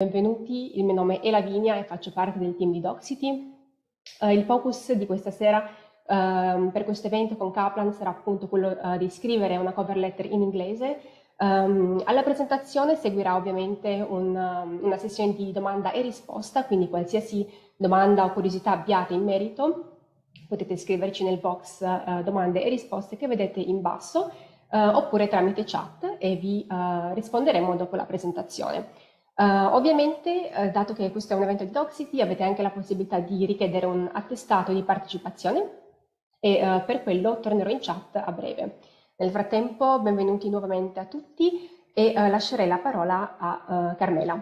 Benvenuti, il mio nome è Lavinia e faccio parte del team di Doxity. Uh, il focus di questa sera uh, per questo evento con Kaplan sarà appunto quello uh, di scrivere una cover letter in inglese. Um, alla presentazione seguirà ovviamente un, um, una sessione di domanda e risposta, quindi qualsiasi domanda o curiosità abbiate in merito potete scriverci nel box eh, domande e risposte che vedete in basso oppure tramite chat e vi risponderemo dopo la presentazione. Uh, ovviamente, uh, dato che questo è un evento di Doxity, avete anche la possibilità di richiedere un attestato di partecipazione e uh, per quello tornerò in chat a breve. Nel frattempo, benvenuti nuovamente a tutti e lascerei la parola a Carmela.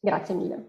Grazie mille.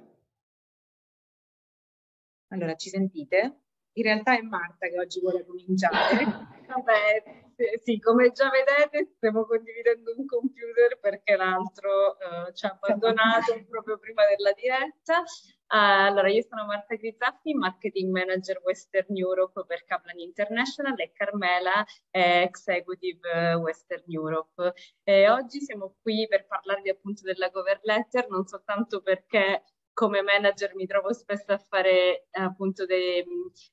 Allora, ci sentite? In realtà è Marta che oggi vuole cominciare. Vabbè, sì, come già vedete stiamo condividendo un computer perché l'altro uh, ci ha abbandonato proprio prima della diretta. Uh, allora, io sono Marta Grizzaffi, Marketing Manager Western Europe per Kaplan International e Carmela è Executive Western Europe. E oggi siamo qui per parlarvi appunto della cover letter, non soltanto perché come manager mi trovo spesso a fare appunto de,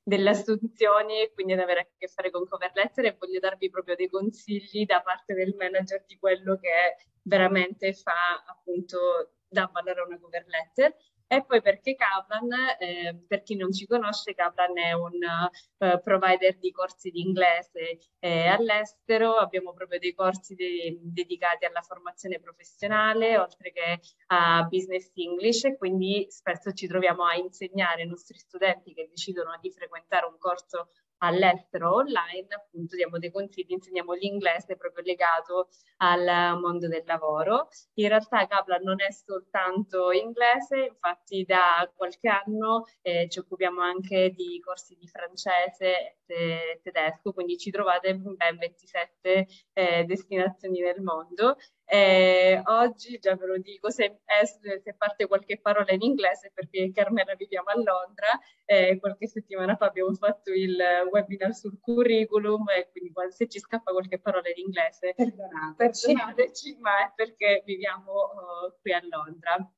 delle assunzioni e quindi ad avere a che fare con cover letter e voglio darvi proprio dei consigli da parte del manager di quello che veramente fa appunto da valore a una cover letter e poi perché Kaplan, eh, per chi non ci conosce, Kaplan è un uh, provider di corsi di inglese eh, all'estero, abbiamo proprio dei corsi de dedicati alla formazione professionale, oltre che a business English, e quindi spesso ci troviamo a insegnare ai nostri studenti che decidono di frequentare un corso all'estero online, appunto diamo dei consigli, insegniamo l'inglese proprio legato al mondo del lavoro. In realtà Kaplan non è soltanto inglese, infatti da qualche anno eh, ci occupiamo anche di corsi di francese e tedesco, quindi ci trovate in ben 27 eh, destinazioni nel mondo eh, oggi già ve lo dico, se, eh, se, parte qualche parola in inglese, perché Carmela viviamo a Londra, eh, qualche settimana fa abbiamo fatto il webinar sul curriculum e quindi se ci scappa qualche parola in inglese, perdonateci, perdonateci ma è perché viviamo uh, qui a Londra.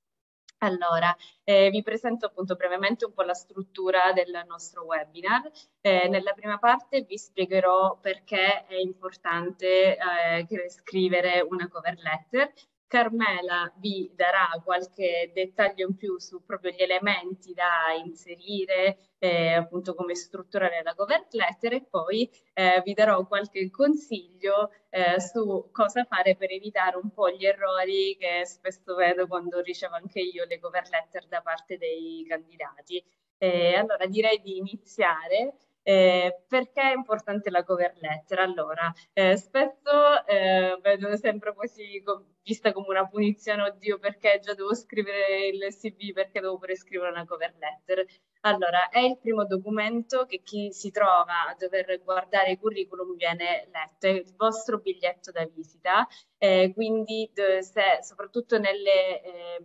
Allora, eh, vi presento appunto brevemente un po' la struttura del nostro webinar. Eh, nella prima parte vi spiegherò perché è importante eh, scrivere una cover letter Carmela vi darà qualche dettaglio in più su proprio gli elementi da inserire, eh, appunto come strutturare la cover letter e poi eh, vi darò qualche consiglio eh, su cosa fare per evitare un po' gli errori che spesso vedo quando ricevo anche io le cover letter da parte dei candidati. allora direi di iniziare. Eh, perché è importante la cover letter? Allora, eh, spesso eh, vedo sempre così vista come una punizione, oddio perché già devo scrivere il CV, perché devo pure scrivere una cover letter. Allora, è il primo documento che chi si trova a dover guardare i curriculum viene letto, è il vostro biglietto da visita, eh, quindi se, soprattutto nelle, eh,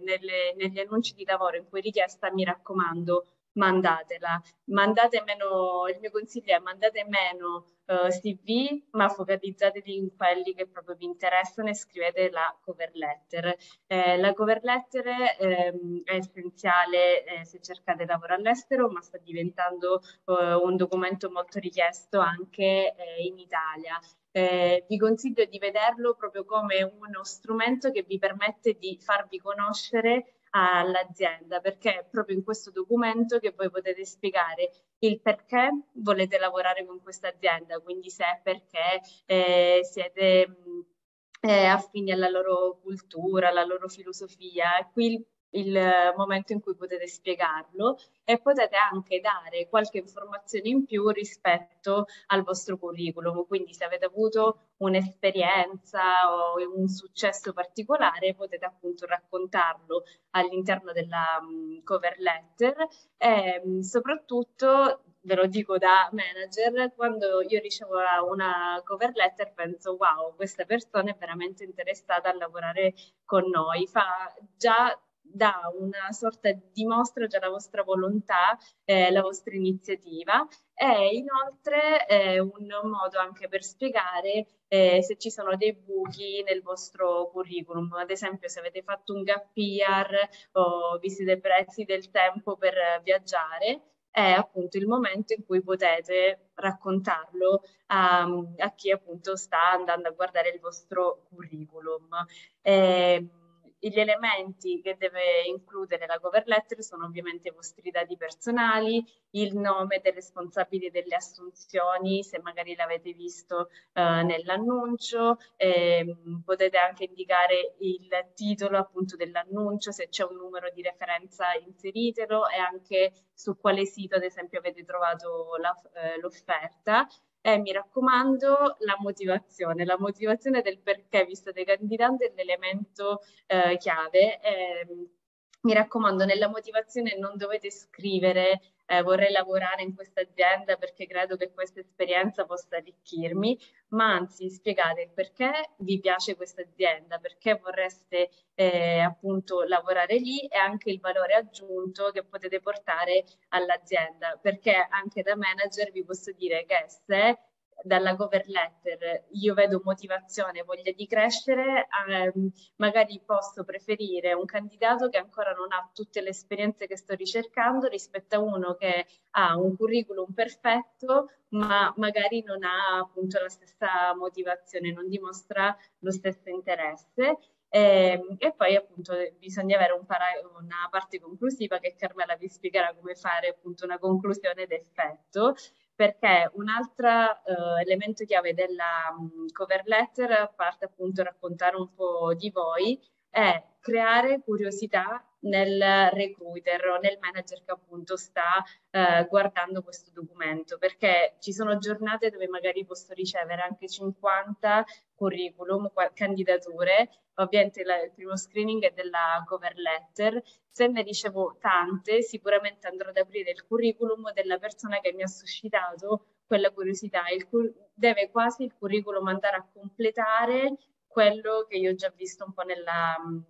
nelle, negli annunci di lavoro in cui è richiesta, mi raccomando, mandatela. Mandate meno, il mio consiglio è mandate meno uh, eh, CV, ma focalizzatevi in quelli che proprio vi interessano e scrivete la cover letter. Eh, la cover letter ehm, è essenziale eh, se cercate lavoro all'estero, ma sta diventando uh, un documento molto richiesto anche eh, in Italia. Eh, vi consiglio di vederlo proprio come uno strumento che vi permette di farvi conoscere all'azienda perché è proprio in questo documento che voi potete spiegare il perché volete lavorare con questa azienda, quindi se è perché eh, siete mh, eh, affini alla loro cultura, alla loro filosofia. Qui il momento in cui potete spiegarlo e potete anche dare qualche informazione in più rispetto al vostro curriculum. Quindi se avete avuto un'esperienza o un successo particolare potete appunto raccontarlo all'interno della um, cover letter e um, soprattutto ve lo dico da manager, quando io ricevo una cover letter penso wow, questa persona è veramente interessata a lavorare con noi, fa già dà una sorta di mostra già la vostra volontà, eh, la vostra iniziativa e inoltre è un modo anche per spiegare eh, se ci sono dei buchi nel vostro curriculum, ad esempio se avete fatto un gap year o vi siete presi del tempo per viaggiare, è appunto il momento in cui potete raccontarlo a, a chi appunto sta andando a guardare il vostro curriculum. Eh, gli elementi che deve includere la cover letter sono ovviamente i vostri dati personali, il nome dei responsabili delle assunzioni, se magari l'avete visto eh, nell'annuncio, eh, potete anche indicare il titolo appunto dell'annuncio, se c'è un numero di referenza inseritelo e anche su quale sito ad esempio avete trovato eh, l'offerta è, mi raccomando, la motivazione. La motivazione del perché vi state candidando è l'elemento eh, chiave. Eh, mi raccomando, nella motivazione non dovete scrivere eh, vorrei lavorare in questa azienda perché credo che questa esperienza possa arricchirmi, ma anzi spiegate perché vi piace questa azienda, perché vorreste eh, appunto lavorare lì e anche il valore aggiunto che potete portare all'azienda, perché anche da manager vi posso dire che se dalla cover letter io vedo motivazione, voglia di crescere, ehm, magari posso preferire un candidato che ancora non ha tutte le esperienze che sto ricercando rispetto a uno che ha un curriculum perfetto ma magari non ha appunto la stessa motivazione, non dimostra lo stesso interesse. E, ehm, e, poi appunto bisogna avere un una parte conclusiva che Carmela vi spiegherà come fare appunto una conclusione d'effetto perché un altro uh, elemento chiave della um, cover letter, parte appunto raccontare un po' di voi, è creare curiosità nel recruiter o nel manager che appunto sta eh, guardando questo documento, perché ci sono giornate dove magari posso ricevere anche 50 curriculum, candidature, ovviamente la, il primo screening è della cover letter, se ne ricevo tante sicuramente andrò ad aprire il curriculum della persona che mi ha suscitato quella curiosità, il, deve quasi il curriculum andare a completare quello che io ho già visto un po' nella um,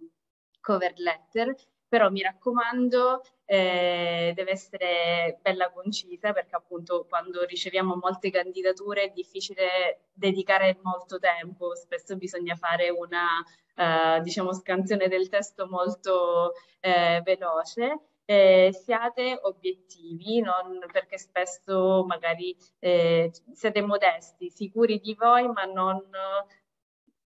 cover letter però mi raccomando eh, deve essere bella concisa perché appunto quando riceviamo molte candidature è difficile dedicare molto tempo, spesso bisogna fare una eh, diciamo scansione del testo molto eh, veloce. Eh, siate obiettivi, non, perché spesso magari eh, siete modesti, sicuri di voi, ma non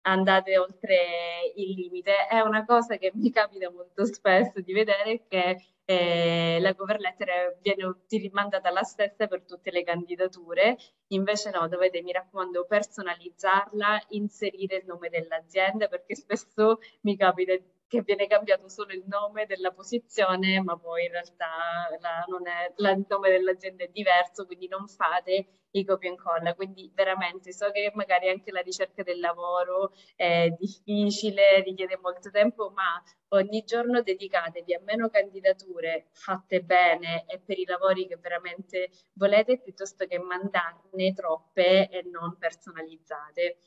andate oltre il limite. È una cosa che mi capita molto spesso di vedere che eh, la cover letter viene rimandata la stessa per tutte le candidature, invece no, dovete, mi raccomando, personalizzarla, inserire il nome dell'azienda, perché spesso mi capita che viene cambiato solo il nome della posizione, ma poi in realtà la, è, la, il nome dell'azienda è diverso, quindi non fate i copia e incolla. Quindi veramente so che magari anche la ricerca del lavoro è difficile, richiede molto tempo, ma ogni giorno dedicatevi a meno candidature fatte bene e per i lavori che veramente volete piuttosto che mandarne troppe e non personalizzate.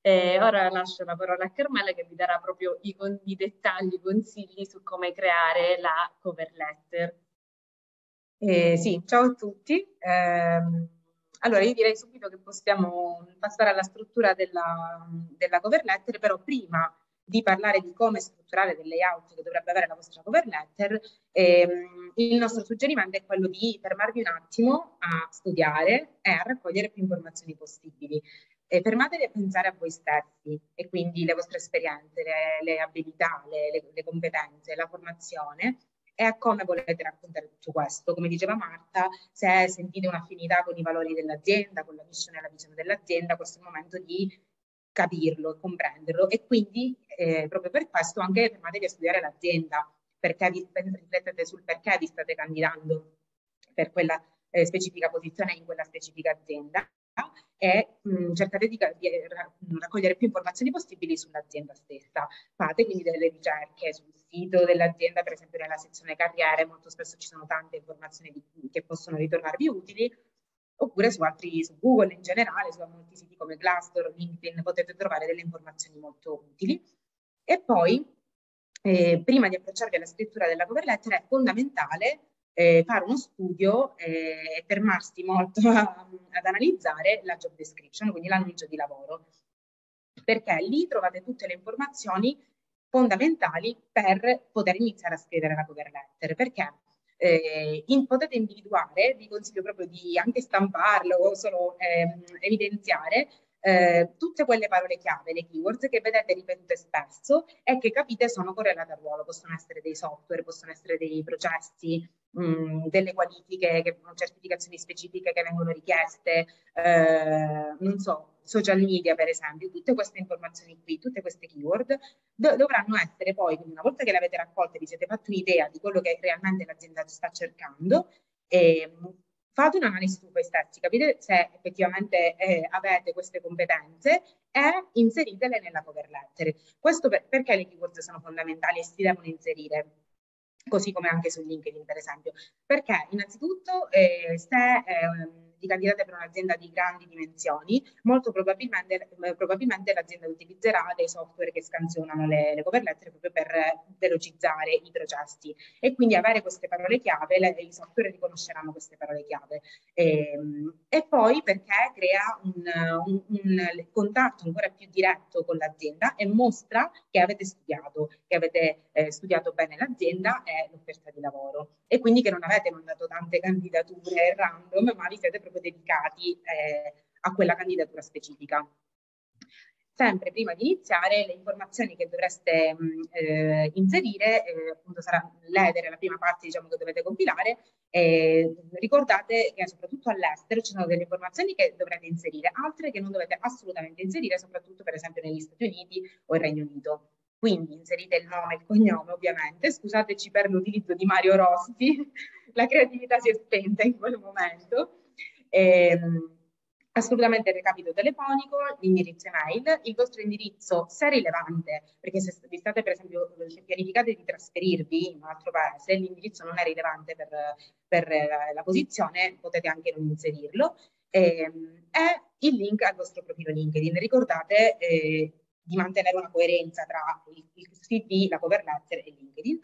Eh, ora lascio la parola a Carmela che vi darà proprio i, i dettagli, consigli su come creare la cover letter. Eh, sì, ciao a tutti. Eh, allora, io direi subito che possiamo passare alla struttura della, della cover letter, però prima di parlare di come strutturare del layout che dovrebbe avere la vostra cover letter, ehm, il nostro suggerimento è quello di fermarvi un attimo a studiare e a raccogliere più informazioni possibili. E fermatevi a pensare a voi stessi e quindi le vostre esperienze, le, le abilità, le, le, le competenze, la formazione e a come volete raccontare tutto questo. Come diceva Marta, se sentite un'affinità con i valori dell'azienda, con la missione e la visione dell'azienda, questo è il momento di capirlo e comprenderlo e quindi eh, proprio per questo anche fermatevi a studiare l'azienda, perché vi riflettete sul perché vi state candidando per quella eh, specifica posizione in quella specifica azienda e mh, cercate di, di, raccogliere più informazioni possibili sull'azienda stessa. Fate quindi delle ricerche sul sito dell'azienda, per esempio nella sezione carriere, molto spesso ci sono tante informazioni di, che possono ritornarvi utili oppure su altri, su Google in generale, su molti siti come Glassdoor, LinkedIn, potete trovare delle informazioni molto utili. E poi eh, prima di approcciarvi alla scrittura della cover letter è fondamentale eh, fare uno studio eh, e fermarsi molto a, ad analizzare la job description, quindi l'annuncio di lavoro, perché lì trovate tutte le informazioni fondamentali per poter iniziare a scrivere la cover letter, perché eh, in, potete individuare, vi consiglio proprio di anche stamparlo o solo ehm, evidenziare eh, tutte quelle parole chiave, le keywords che vedete ripetute spesso e che capite sono correlate al ruolo, possono essere dei software, possono essere dei processi, mh, mm, delle qualifiche, che, certificazioni specifiche che vengono richieste, eh, non so, social media per esempio, tutte queste informazioni qui, tutte queste keyword do dovranno essere poi, una volta che le avete raccolte, vi siete fatti un'idea di quello che realmente l'azienda sta cercando, e, fate un'analisi su voi stessi, capite se effettivamente eh, avete queste competenze e inseritele nella cover letter. Questo per, perché le keyword sono fondamentali e si devono inserire? Così come anche su LinkedIn, per esempio. Perché innanzitutto eh, se eh, di candidate per un'azienda di grandi dimensioni, molto probabilmente, eh, probabilmente l'azienda utilizzerà dei software che scansionano le, le cover letter proprio per velocizzare i processi e quindi avere queste parole chiave, le, i software riconosceranno queste parole chiave. E, ehm, e poi perché crea un, un, un, contatto ancora più diretto con l'azienda e mostra che avete studiato, che avete eh, studiato bene l'azienda e l'offerta di lavoro e quindi che non avete mandato tante candidature random, ma vi siete proprio dedicati eh, a quella candidatura specifica. Sempre prima di iniziare, le informazioni che dovreste mh, eh, inserire, eh, appunto sarà l'edere, la prima parte diciamo, che dovete compilare, ricordate che soprattutto all'estero ci sono delle informazioni che dovrete inserire, altre che non dovete assolutamente inserire, soprattutto per esempio negli Stati Uniti o il Regno Unito. Quindi inserite il nome e il cognome ovviamente, scusateci per l'utilizzo di Mario Rossi, la creatività si è spenta in quel momento. Ehm, assolutamente il recapito telefonico, l'indirizzo email, il vostro indirizzo se rilevante, perché se vi state per esempio pianificate di trasferirvi in un altro paese, l'indirizzo non è rilevante per, per la posizione, potete anche non inserirlo, ehm, e il link al vostro profilo LinkedIn. Ricordate eh, di mantenere una coerenza tra il, il CV, la cover letter e LinkedIn.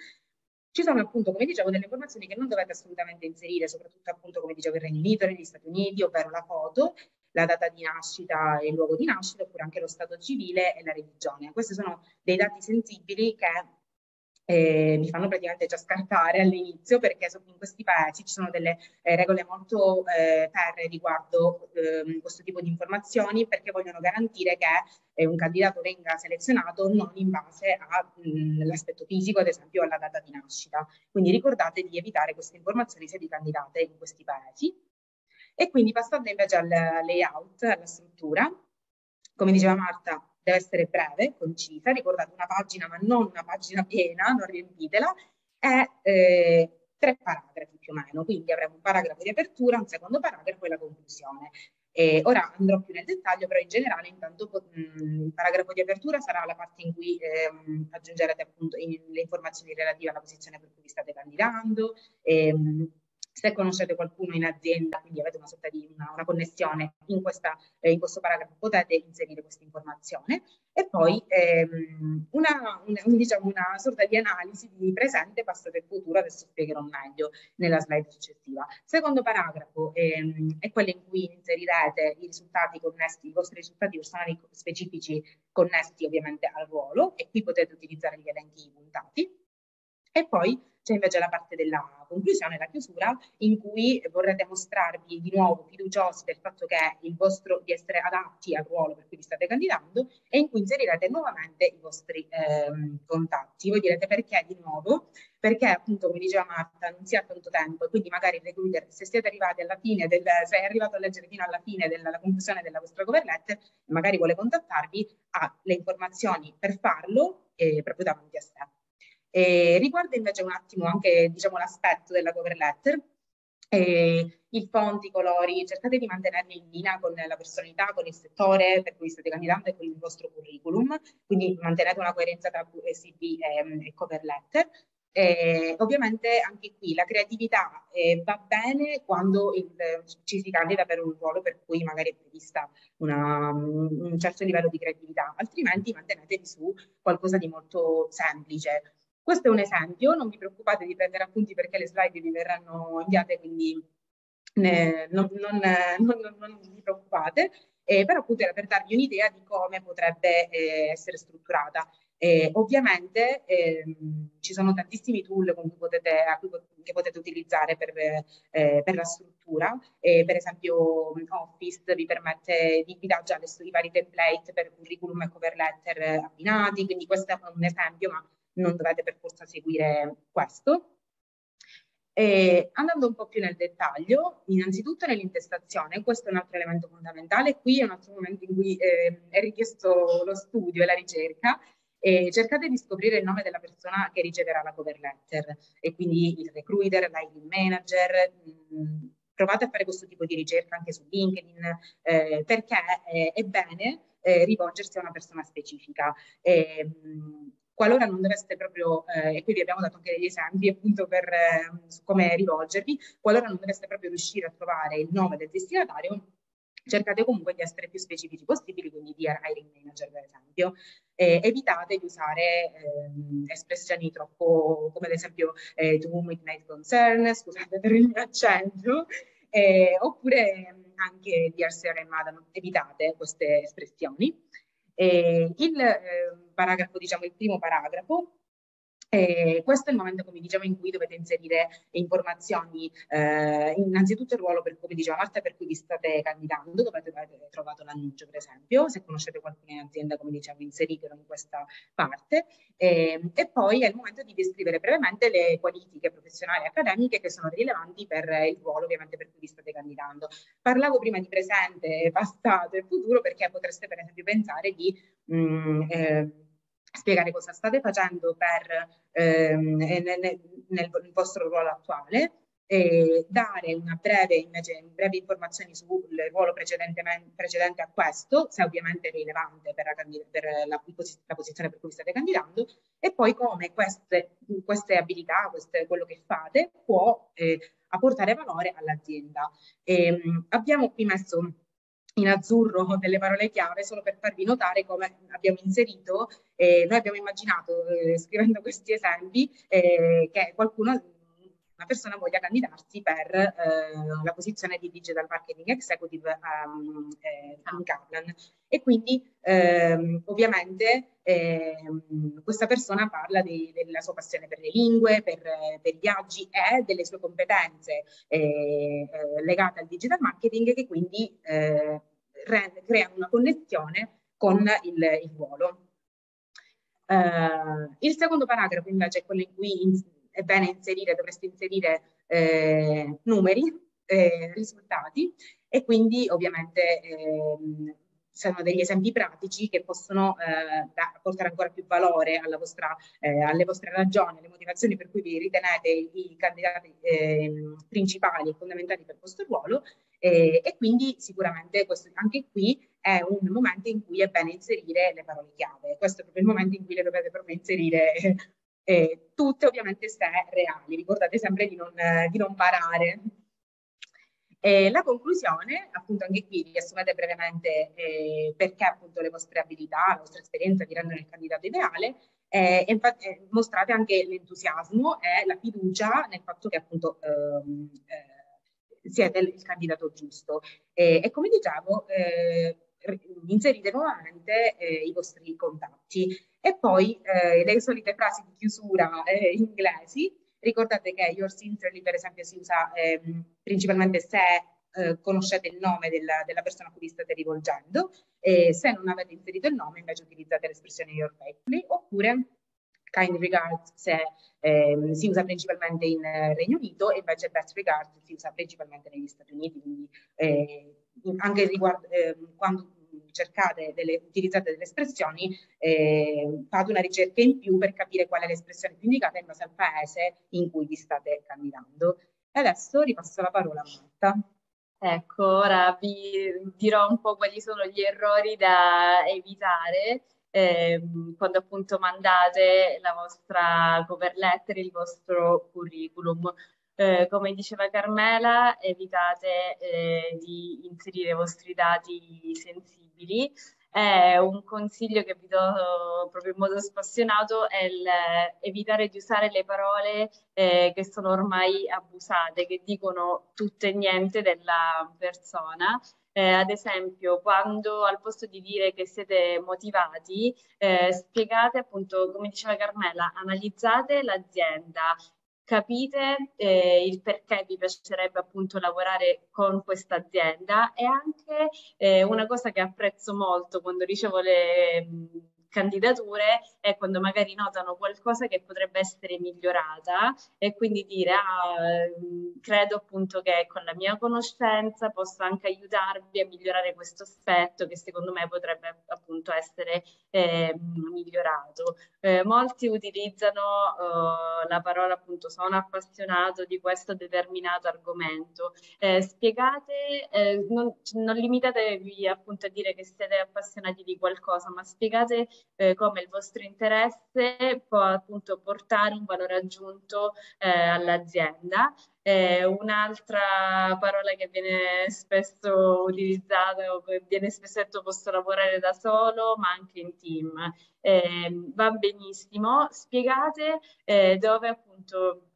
Ci sono appunto, come dicevo, delle informazioni che non dovete assolutamente inserire, soprattutto appunto, come dicevo, il Regno Unito, negli Stati Uniti, ovvero la foto, la data di nascita e il luogo di nascita, oppure anche lo stato civile e la religione. Questi sono dei dati sensibili che eh, mi fanno praticamente già scartare all'inizio perché in questi paesi ci sono delle eh, regole molto eh, ferre riguardo ehm, questo tipo di informazioni perché vogliono garantire che eh, un candidato venga selezionato non in base all'aspetto fisico, ad esempio alla data di nascita. Quindi ricordate di evitare queste informazioni se vi candidate in questi paesi. E quindi passando invece al layout, alla struttura, come diceva Marta, deve essere breve, concisa, ricordate una pagina ma non una pagina piena, non riempitela, e eh, tre paragrafi più o meno, quindi avremo un paragrafo di apertura, un secondo paragrafo e la conclusione. E ora andrò più nel dettaglio, però in generale intanto mh, mm, il paragrafo di apertura sarà la parte in cui ehm, aggiungerete appunto in, le informazioni relative alla posizione per cui vi state candidando, ehm, se conoscete qualcuno in azienda, quindi avete una sorta di una, una connessione in, questa, eh, in, questo paragrafo, potete inserire questa informazione e poi ehm, una, una, diciamo una, sorta di analisi di presente, passato e futuro, adesso spiegherò meglio nella slide successiva. Secondo paragrafo ehm, è quello in cui inserirete i risultati connessi, i vostri risultati personali specifici connessi ovviamente al ruolo e qui potete utilizzare gli elenchi puntati. E poi c'è invece la parte della conclusione, la chiusura, in cui vorrete mostrarvi di nuovo fiduciosi del fatto che il vostro, di essere adatti al ruolo per cui vi state candidando e in cui inserirete nuovamente i vostri ehm, contatti. Voi direte perché di nuovo? Perché appunto, come diceva Marta, non si ha tanto tempo e quindi magari il recruiter, se siete arrivati alla fine del, se è arrivato a leggere fino alla fine della conclusione della vostra cover letter, magari vuole contattarvi, ha le informazioni per farlo eh, proprio davanti a sé. E riguarda invece un attimo anche diciamo, l'aspetto della cover letter, eh, il font, i colori, cercate di mantenerli in linea con la personalità, con il settore per cui state candidando e con il vostro curriculum, quindi mantenete una coerenza tra CV e, e cover letter. Eh, ovviamente anche qui la creatività eh, va bene quando il, ci si candida per un ruolo per cui magari è prevista una, un certo livello di creatività, altrimenti mantenetevi su qualcosa di molto semplice Questo è un esempio, non vi preoccupate di prendere appunti perché le slide vi verranno inviate, quindi ne, non, non, non, non, vi preoccupate, eh, però appunto era per darvi un'idea di come potrebbe eh, essere strutturata. Eh, ovviamente ehm, ci sono tantissimi tool cui potete, cui, che potete utilizzare per, eh, per la struttura, per esempio Office vi permette di vi dà già le, i vari template per curriculum e cover letter abbinati, quindi questo è un esempio, ma non dovete per forza seguire questo. E andando un po' più nel dettaglio, innanzitutto nell'intestazione, questo è un altro elemento fondamentale, qui è un altro momento in cui eh, è richiesto lo studio e la ricerca, e cercate di scoprire il nome della persona che riceverà la cover letter e quindi il recruiter, l'hiring manager, mh, mm, provate a fare questo tipo di ricerca anche su LinkedIn eh, perché è, è bene eh, rivolgersi a una persona specifica. E, mh, mm, qualora non doveste proprio, eh, e qui vi abbiamo dato anche degli esempi appunto per eh, come rivolgervi, qualora non doveste proprio riuscire a trovare il nome del destinatario, cercate comunque di essere più specifici possibili, quindi di hiring manager per esempio. Eh, evitate di usare ehm, espressioni troppo, come ad esempio eh, to whom it may concern, scusate per il mio accento, eh, oppure anche di essere madam, evitate queste espressioni. Il eh, paragrafo, diciamo il primo paragrafo, e questo è il momento, come diciamo, in cui dovete inserire informazioni, eh, innanzitutto il ruolo, per, come diceva Marta, per cui vi state candidando, dove avete trovato l'annuncio, per esempio, se conoscete qualcuno in azienda, come diciamo, inseritelo in questa parte, e, e poi è il momento di descrivere brevemente le qualifiche professionali e accademiche che sono rilevanti per il ruolo, ovviamente, per cui vi state candidando. Parlavo prima di presente, passato e futuro, perché potreste, per esempio, pensare di... Mh, mm, eh, spiegare cosa state facendo per, ehm, nel, nel, vostro ruolo attuale, e dare una breve, invece, brevi informazioni sul ruolo precedente a questo, se ovviamente è rilevante per, la, per la, la, posizione per cui state candidando, e poi come queste, queste abilità, queste, quello che fate, può eh, apportare valore all'azienda. abbiamo qui messo in azzurro delle parole chiave solo per farvi notare come abbiamo inserito, eh, noi abbiamo immaginato eh, scrivendo questi esempi eh, che qualcuno, una persona voglia candidarsi per eh, la posizione di Digital Marketing Executive um, in Kaplan e quindi ehm, ovviamente ehm, questa persona parla di, della sua passione per le lingue, per, per i viaggi e delle sue competenze eh, eh, legate al digital marketing che quindi eh, rende, creano una connessione con il, il ruolo. Uh, il secondo paragrafo invece è quello in cui in, è bene inserire, dovreste inserire eh, numeri, eh, risultati e quindi ovviamente eh, sono degli esempi pratici che possono eh, da, portare ancora più valore vostra, eh, alle vostre ragioni, alle motivazioni per cui vi ritenete i candidati eh, principali e fondamentali per questo ruolo e quindi sicuramente questo, anche qui è un momento in cui è bene inserire le parole chiave. Questo è proprio il momento in cui le dovete proprio inserire eh, tutte ovviamente se reali. Ricordate sempre di non, di non parare e la conclusione, appunto anche qui riassumete brevemente eh, perché appunto le vostre abilità, la vostra esperienza vi rendono il candidato ideale eh, e infatti, eh, mostrate anche l'entusiasmo e la fiducia nel fatto che appunto ehm, eh, siete il candidato giusto. e come dicevo, eh, inserite nuovamente eh, i vostri contatti. E poi le solite frasi di chiusura inglesi. Ricordate che your sincerely per esempio si usa ehm, principalmente se eh, conoscete il nome della, della, persona a cui vi state rivolgendo. E se non avete inserito il nome invece utilizzate l'espressione your faithfully oppure kind regards se ehm, si usa principalmente in eh, Regno Unito e invece best regards si usa principalmente negli Stati Uniti, quindi eh, anche riguardo, eh, quando cercate delle, utilizzate delle espressioni, eh, fate una ricerca in più per capire qual è l'espressione più indicata in base al paese in cui vi state candidando. E adesso ripasso la parola a Marta. Ecco, ora vi dirò un po' quali sono gli errori da evitare eh, quando appunto mandate la vostra cover letter, il vostro curriculum. Eh, come diceva Carmela, evitate eh, di inserire i vostri dati sensibili, è un consiglio che vi do proprio in modo spassionato, è il, evitare di usare le parole eh, che sono ormai abusate, che dicono tutto e niente della persona. Eh, ad esempio, quando al posto di dire che siete motivati, eh, spiegate appunto, come diceva Carmela, analizzate l'azienda, capite eh, il perché vi piacerebbe appunto lavorare con questa azienda e anche eh, una cosa che apprezzo molto quando ricevo le candidature è quando magari notano qualcosa che potrebbe essere migliorata e quindi dire ah, credo appunto che con la mia conoscenza possa anche aiutarvi a migliorare questo aspetto che secondo me potrebbe appunto essere eh, migliorato. Eh, molti utilizzano eh, la parola appunto sono appassionato di questo determinato argomento. Eh, spiegate, eh, non, non limitatevi appunto a dire che siete appassionati di qualcosa, ma spiegate eh, come il vostro interesse può appunto portare un valore aggiunto eh, all'azienda. Eh, un'altra parola che viene spesso utilizzata o che viene spesso detto posso lavorare da solo ma anche in team. Eh, va benissimo, spiegate eh, dove appunto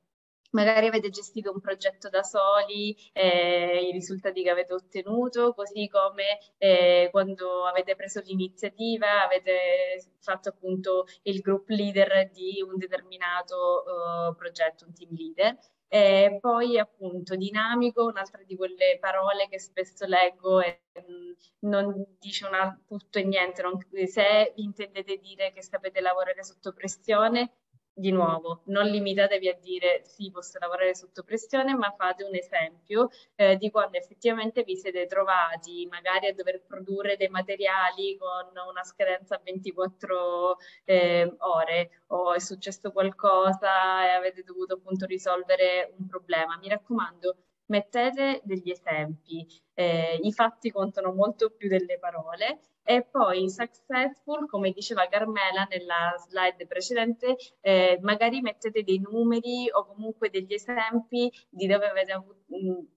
magari avete gestito un progetto da soli, eh, i risultati che avete ottenuto, così come eh, quando avete preso l'iniziativa, avete fatto appunto il group leader di un determinato uh, progetto, un team leader. E poi appunto dinamico, un'altra di quelle parole che spesso leggo e mm, non dice una, tutto e niente, non, se intendete dire che sapete lavorare sotto pressione, di nuovo, non limitatevi a dire sì, posso lavorare sotto pressione, ma fate un esempio eh, di quando effettivamente vi siete trovati magari a dover produrre dei materiali con una scadenza a 24 eh, ore o è successo qualcosa e avete dovuto appunto risolvere un problema. Mi raccomando, mettete degli esempi, eh, i fatti contano molto più delle parole e poi successful, come diceva Carmela nella slide precedente, eh, magari mettete dei numeri o comunque degli esempi di dove avete avuto,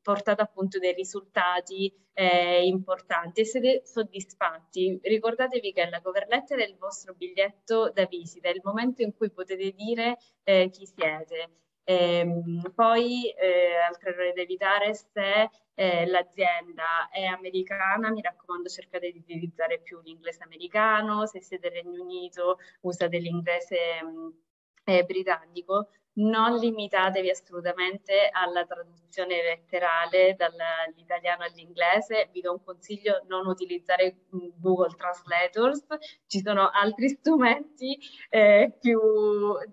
portato appunto dei risultati eh, importanti e siete soddisfatti. Ricordatevi che la cover letter è il vostro biglietto da visita, è il momento in cui potete dire eh, chi siete. Ehm, poi eh, altre errore da evitare se eh, l'azienda è americana, mi raccomando cercate di utilizzare più l'inglese americano, se siete nel Regno Unito usate l'inglese mm, eh, britannico, non limitatevi assolutamente alla traduzione letterale dall'italiano all'inglese, vi do un consiglio, non utilizzare Google Translators, ci sono altri strumenti eh, più,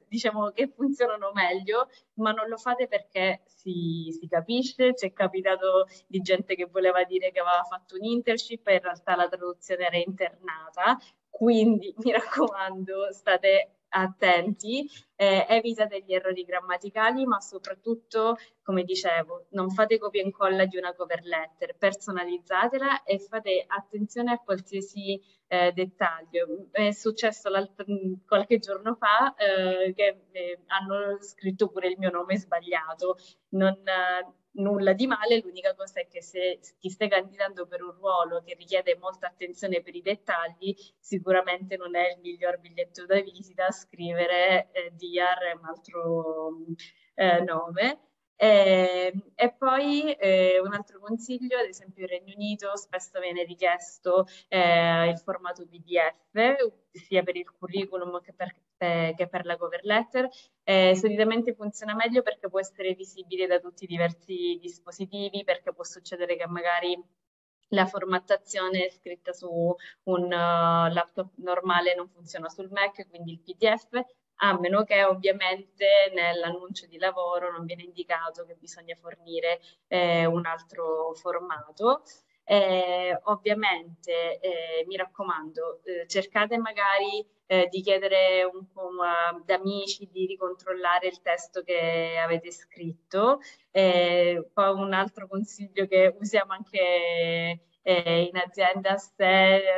diciamo, che funzionano meglio, ma non lo fate perché si, si capisce, ci è capitato di gente che voleva dire che aveva fatto un internship e in realtà la traduzione era internata, quindi mi raccomando, state attenti, eh, evitate gli errori grammaticali, ma soprattutto, come dicevo, non fate copia e incolla di una cover letter, personalizzatela e fate attenzione a qualsiasi eh, dettaglio. È successo qualche giorno fa eh, che eh, hanno scritto pure il mio nome sbagliato. Non, nulla di male, l'unica cosa è che se ti stai candidando per un ruolo che richiede molta attenzione per i dettagli, sicuramente non è il miglior biglietto da visita scrivere eh, DR un altro eh, nome. E, ehm, e poi eh, un altro consiglio, ad esempio in Regno Unito spesso viene richiesto eh, il formato PDF, sia per il curriculum che per, eh, che per la cover letter. solitamente funziona meglio perché può essere visibile da tutti i diversi dispositivi, perché può succedere che magari la formattazione scritta su un uh, laptop normale non funziona sul Mac, quindi il PDF a meno che ovviamente nell'annuncio di lavoro non viene indicato che bisogna fornire eh, un altro formato. Eh, ovviamente eh, mi raccomando, eh, cercate magari eh, di chiedere un po' ad amici di ricontrollare il testo che avete scritto. Eh, poi un altro consiglio che usiamo anche eh, in azienda se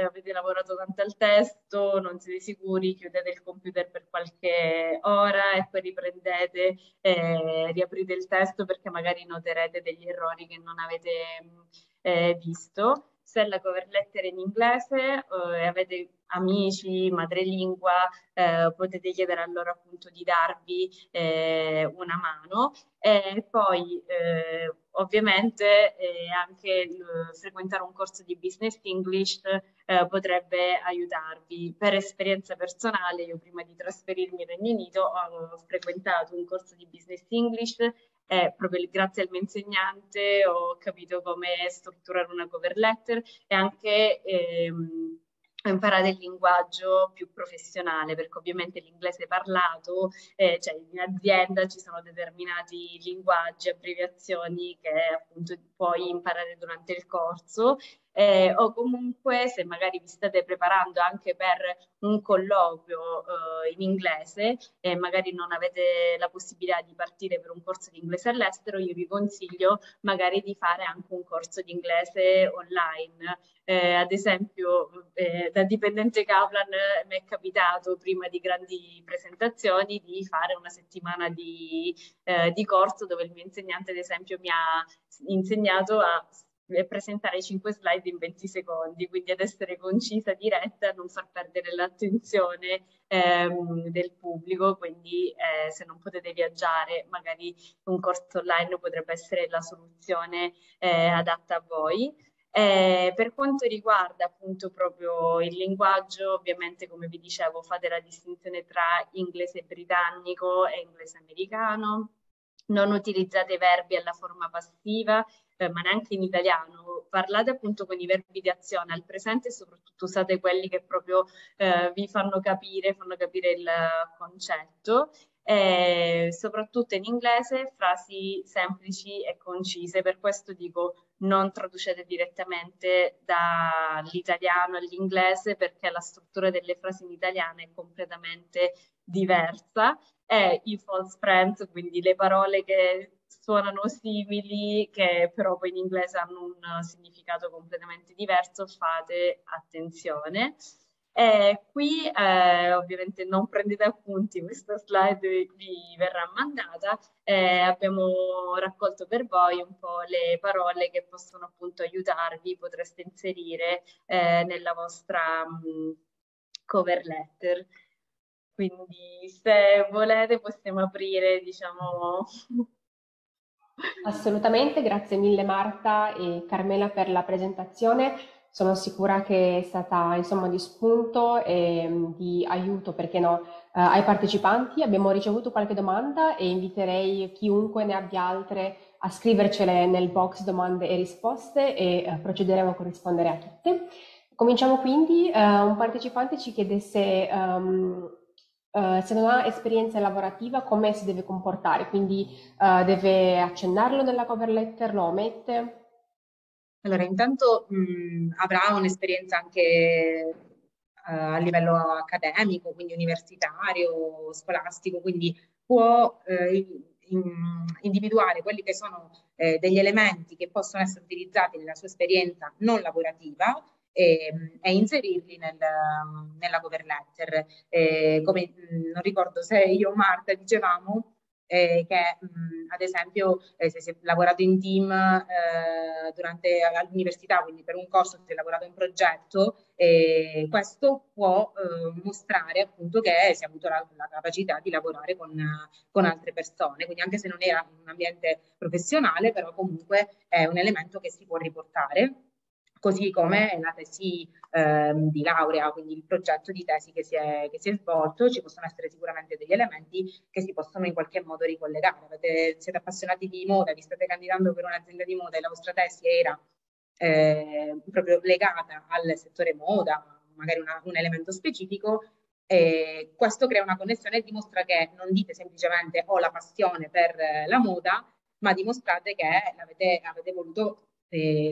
avete lavorato tanto al testo, non siete sicuri, chiudete il computer per qualche ora e poi riprendete, riaprite il testo perché magari noterete degli errori che non avete eh, visto. se la cover letter è in inglese eh, avete amici, madrelingua, eh, potete chiedere a loro appunto di darvi eh, una mano e poi eh, ovviamente eh, anche frequentare un corso di business English eh, potrebbe aiutarvi. Per esperienza personale, io prima di trasferirmi in Regno Unito ho frequentato un corso di business English e proprio grazie al mio insegnante ho capito come strutturare una cover letter e anche ehm, imparare il linguaggio più professionale, perché ovviamente l'inglese parlato, eh, cioè in azienda ci sono determinati linguaggi, abbreviazioni che appunto puoi imparare durante il corso eh, o comunque se magari vi state preparando anche per un colloquio eh, in inglese e magari non avete la possibilità di partire per un corso di inglese all'estero, io vi consiglio magari di fare anche un corso di inglese online. Eh, ad esempio, eh, da dipendente Kaplan mi è capitato prima di grandi presentazioni di fare una settimana di, eh, di corso dove il mio insegnante, ad esempio, mi ha insegnato a presentare 5 slide in 20 secondi, quindi ad essere concisa, diretta, non far perdere l'attenzione ehm, del pubblico, quindi eh, se non potete viaggiare, magari un corso online potrebbe essere la soluzione eh, adatta a voi. Eh, per quanto riguarda appunto proprio il linguaggio, ovviamente come vi dicevo fate la distinzione tra inglese britannico e inglese americano, non utilizzate verbi alla forma passiva, eh, ma neanche in italiano. Parlate appunto con i verbi di azione al presente e soprattutto usate quelli che proprio eh, vi fanno capire, fanno capire il concetto. E soprattutto in inglese frasi semplici e concise, per questo dico non traducete direttamente dall'italiano all'inglese perché la struttura delle frasi in italiano è completamente diversa e i false friends, quindi le parole che suonano simili, che però poi in inglese hanno un significato completamente diverso, fate attenzione. E qui eh, ovviamente non prendete appunti, questa slide vi verrà mandata. Eh, abbiamo raccolto per voi un po' le parole che possono appunto aiutarvi, potreste inserire eh, nella vostra mh, mm, cover letter. Quindi se volete possiamo aprire, diciamo... Assolutamente, grazie mille Marta e Carmela per la presentazione. Sono sicura che è stata insomma di spunto e mm, di aiuto, perché no, eh, ai partecipanti. Abbiamo ricevuto qualche domanda e inviterei chiunque ne abbia altre a scrivercele nel box domande e risposte e eh, procederemo a corrispondere a tutte. Cominciamo quindi. Eh, un partecipante ci chiede se um, Uh, se non ha esperienza lavorativa, come si deve comportare? Quindi uh, deve accennarlo nella cover letter, lo omette? Allora, intanto mh, avrà un'esperienza anche uh, a livello accademico, quindi universitario, scolastico, quindi può in, individuare quelli che sono eh, degli elementi che possono essere utilizzati nella sua esperienza non lavorativa e, e inserirli nel, nella cover letter. Eh, come non ricordo se io o Marta dicevamo eh, che mh, ad esempio eh, se si è lavorato in team eh, durante l'università, quindi per un corso si è lavorato in progetto, eh, questo può eh, mostrare appunto che si è avuto la, la capacità di lavorare con, con, altre persone, quindi anche se non era un ambiente professionale, però comunque è un elemento che si può riportare così come la tesi eh, di laurea, quindi il progetto di tesi che si, è, che si, è, svolto, ci possono essere sicuramente degli elementi che si possono in qualche modo ricollegare. Avete, siete appassionati di moda, vi state candidando per un'azienda di moda e la vostra tesi era eh, proprio legata al settore moda, magari una, un elemento specifico, eh, questo crea una connessione e dimostra che non dite semplicemente ho la passione per la moda, ma dimostrate che avete, avete voluto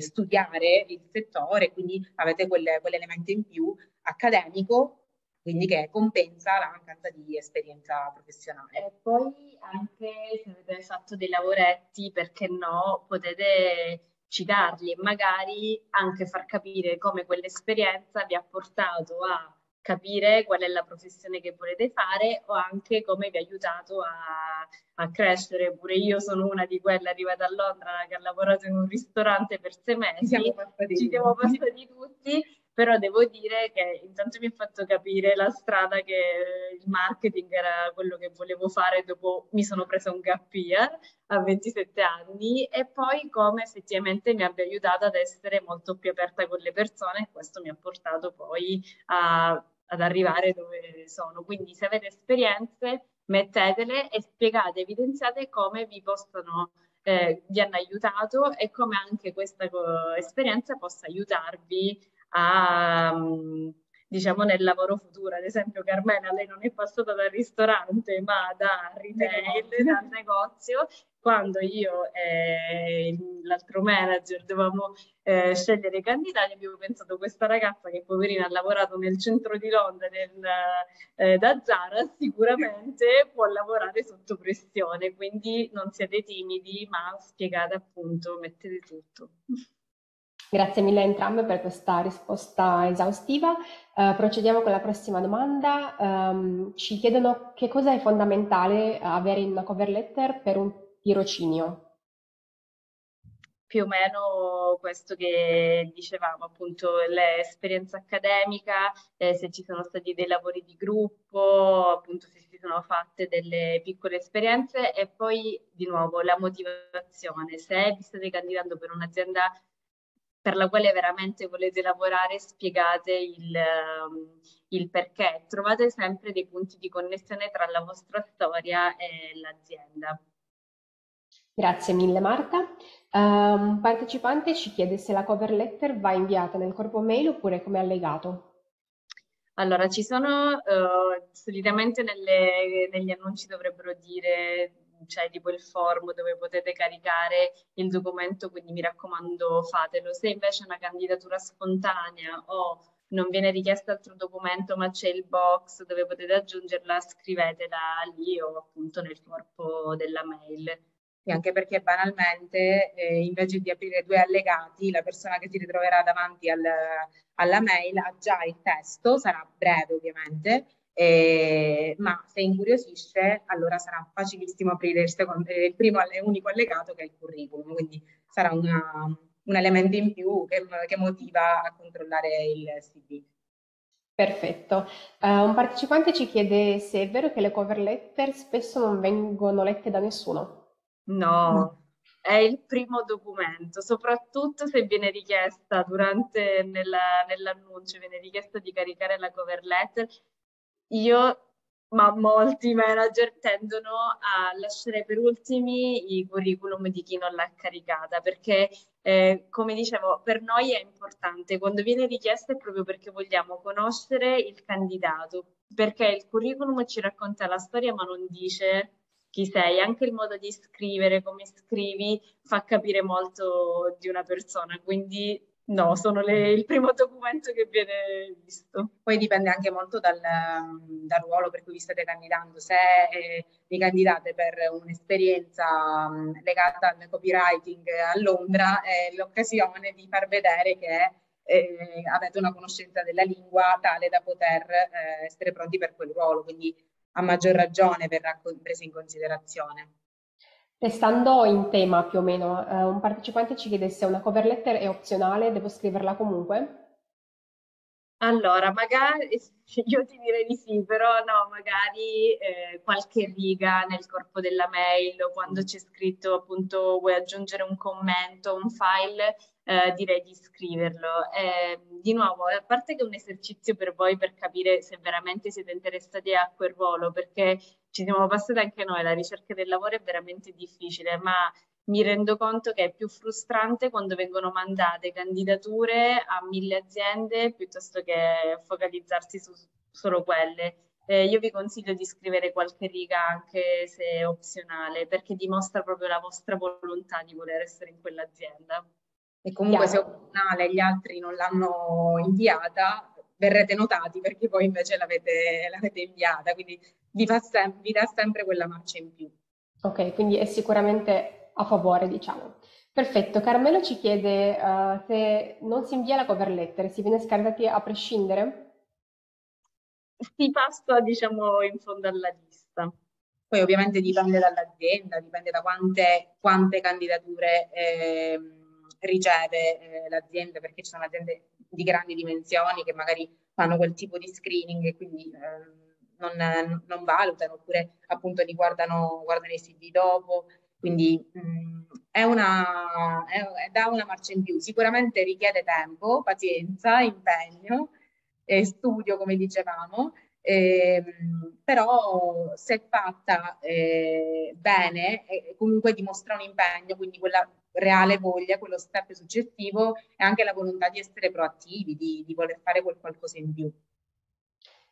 studiare il settore, quindi avete quelle, quell'elemento in più accademico, quindi che compensa la mancanza di esperienza professionale. E poi anche se avete fatto dei lavoretti, perché no, potete citarli e magari anche far capire come quell'esperienza vi ha portato a capire qual è la professione che volete fare o anche come vi ha aiutato a, a crescere. Pure io sono una di quelle arrivata a Londra che ha lavorato in un ristorante per sei mesi, ci siamo passati, ci siamo passati tutti però devo dire che intanto mi ha fatto capire la strada che il marketing era quello che volevo fare dopo mi sono presa un gap year a 27 anni e poi come effettivamente mi abbia aiutato ad essere molto più aperta con le persone e questo mi ha portato poi a, ad arrivare dove sono. Quindi se avete esperienze mettetele e spiegate, evidenziate come vi possono eh, vi hanno aiutato e come anche questa esperienza possa aiutarvi a, mm, diciamo, nel lavoro futuro. Ad esempio, Carmela, lei non è passata dal ristorante, ma da retail, dal negozio. Quando io e l'altro manager dovevamo eh, scegliere i candidati, abbiamo pensato a questa ragazza che poverina ha lavorato nel centro di Londra nel, eh, da Zara, sicuramente può lavorare sotto pressione, quindi non siete timidi, ma spiegate appunto, mettete tutto. Grazie mille a entrambe per questa risposta esaustiva. Uh, procediamo con la prossima domanda. Um, ci chiedono che cosa è fondamentale avere in una cover letter per un tirocinio. Più o meno questo che dicevamo, appunto, l'esperienza accademica, eh, se ci sono stati dei lavori di gruppo, appunto se si sono fatte delle piccole esperienze e poi di nuovo la motivazione. Se vi state candidando per un'azienda per la quale veramente volete lavorare, spiegate il, ehm, il perché. Trovate sempre dei punti di connessione tra la vostra storia e l'azienda. Grazie mille Marta. Uh, un partecipante ci chiede se la cover letter va inviata nel corpo mail oppure come allegato. Allora, ci sono uh, solitamente nelle, negli annunci dovrebbero dire c'è tipo il form dove potete caricare il documento, quindi mi raccomando fatelo. Se invece è una candidatura spontanea o non viene richiesto altro documento ma c'è il box dove potete aggiungerla, scrivetela lì o appunto nel corpo della mail. Sì, anche perché banalmente eh, invece di aprire due allegati, la persona che si ritroverà davanti al, alla mail ha già il testo, sarà breve ovviamente, eh, ma se incuriosisce allora sarà facilissimo aprire il, secondo, il primo e unico allegato che è il curriculum, quindi sarà una, un elemento in più che, che, motiva a controllare il CV. Perfetto. Uh, un partecipante ci chiede se è vero che le cover letter spesso non vengono lette da nessuno. No, è il primo documento, soprattutto se viene richiesta durante nella, nell'annuncio, viene richiesta di caricare la cover letter. Io, ma molti manager tendono a lasciare per ultimi i curriculum di chi non l'ha caricata, perché eh, come dicevo, per noi è importante, quando viene richiesta è proprio perché vogliamo conoscere il candidato, perché il curriculum ci racconta la storia ma non dice chi sei, anche il modo di scrivere, come scrivi, fa capire molto di una persona, quindi No, sono le, il primo documento che viene visto. Poi dipende anche molto dal, dal ruolo per cui vi state candidando. Se eh, candidate per un'esperienza mh, legata al copywriting a Londra, è l'occasione di far vedere che eh, avete una conoscenza della lingua tale da poter eh, essere pronti per quel ruolo, quindi a maggior ragione verrà preso in considerazione. Restando in tema più o meno, eh, un partecipante ci chiede se una cover letter è opzionale, devo scriverla comunque? Allora, magari io ti direi di sì, però no, magari eh, qualche riga nel corpo della mail o quando c'è scritto appunto vuoi aggiungere un commento, un file, eh, direi di scriverlo. Eh, di nuovo, a parte che è un esercizio per voi per capire se veramente siete interessati a quel ruolo, perché ci siamo passati anche noi, la ricerca del lavoro è veramente difficile, ma mi rendo conto che è più frustrante quando vengono mandate candidature a mille aziende piuttosto che focalizzarsi su solo quelle. Eh, io vi consiglio di scrivere qualche riga anche se è opzionale perché dimostra proprio la vostra volontà di voler essere in quell'azienda. E comunque Chiaro. se opzionale e gli altri non l'hanno inviata, verrete notati perché poi invece l'avete, l'avete inviata, quindi vi, sem- vi dà sempre quella marcia in più. Ok, quindi è sicuramente a favore, diciamo. Perfetto, Carmelo ci chiede uh, se non si invia la cover letter, si viene scaricati a prescindere? si passa diciamo in fondo alla lista. Poi ovviamente dipende dall'azienda, dipende da quante, quante candidature eh, riceve eh, l'azienda, perché ci sono aziende di grandi dimensioni che magari fanno quel tipo di screening e quindi eh, non, non, valutano, oppure appunto li guardano, guardano i CV dopo. Quindi mh, mm, è una, è, è da una marcia in più. Sicuramente richiede tempo, pazienza, impegno e studio, come dicevamo, eh, però se fatta eh, bene, eh, comunque dimostra un impegno, quindi quella reale voglia, quello step successivo e anche la volontà di essere proattivi, di, di voler fare quel qualcosa in più.